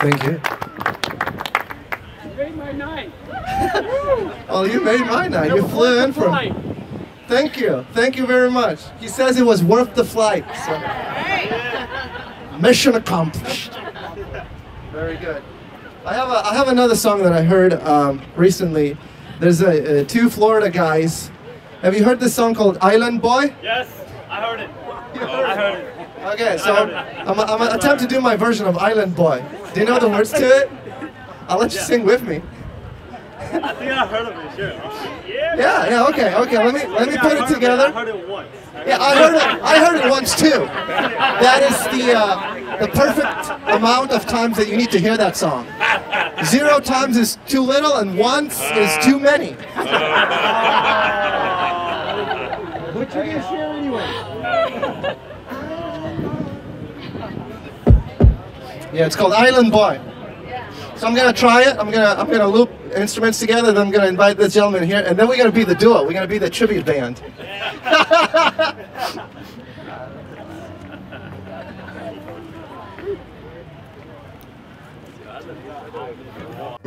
Thank you. Made my night. Oh, you made my night. You flew in from. Thank you. Thank you very much. He says it was worth the flight. So. Mission accomplished. Very good. I have a, I have another song that I heard um, recently. There's a, uh, two Florida guys. Have you heard this song called Island Boy? Yes, I heard it. I heard it. Okay, so I'm, I'm gonna attempt to do my version of Island Boy. Do you know the words to it? I'll let you sing with me. I think I heard of it, sure. Yeah. Yeah, yeah, okay, okay. Let me let me put it together. I heard it once. Yeah, I heard it. I heard it once too. That is the uh, the perfect amount of times that you need to hear that song. Zero times is too little, and once is too many. But you're gonna share anyway. Yeah, it's called Island Boy. So I'm gonna try it. I'm gonna I'm gonna loop instruments together. Then I'm gonna invite this gentleman here, and then we're gonna be the duo. We're gonna be the tribute band.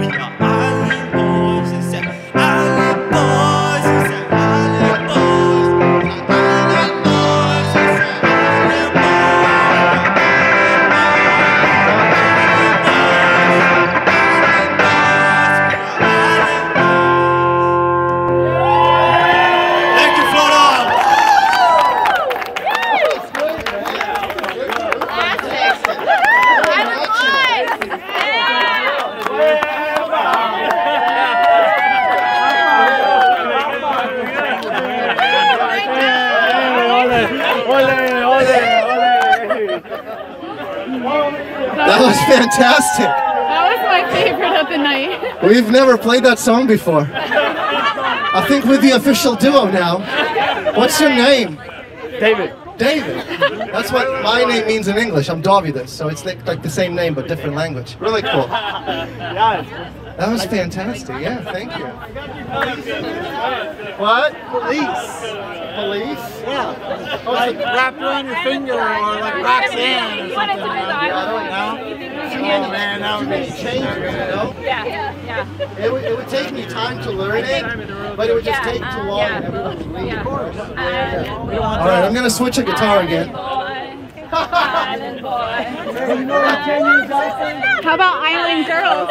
with you. That was fantastic. That was my favorite of the night. We've never played that song before. I think we're the official duo now. What's your name? David. David. That's what my name means in English. I'm Dovydas, so it's like, like the same name but different language. Really cool. Yes. That was fantastic. Yeah, thank you. What? Police. Police? Yeah. Oh, like wrapped around your finger or like Roxanne or You wanted to something do the like that. island No? Oh man, that would be Changes, you know? Yeah, yeah. It would, it would take me time to learn it, but it would just take too long and everyone would leave. Um, All right, I'm gonna switch a guitar again. Island boy. How about Island Girls?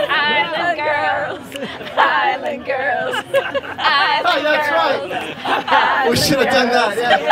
Island Girls. Island Girls. Island Oh, that's right. We should have done that. Yeah.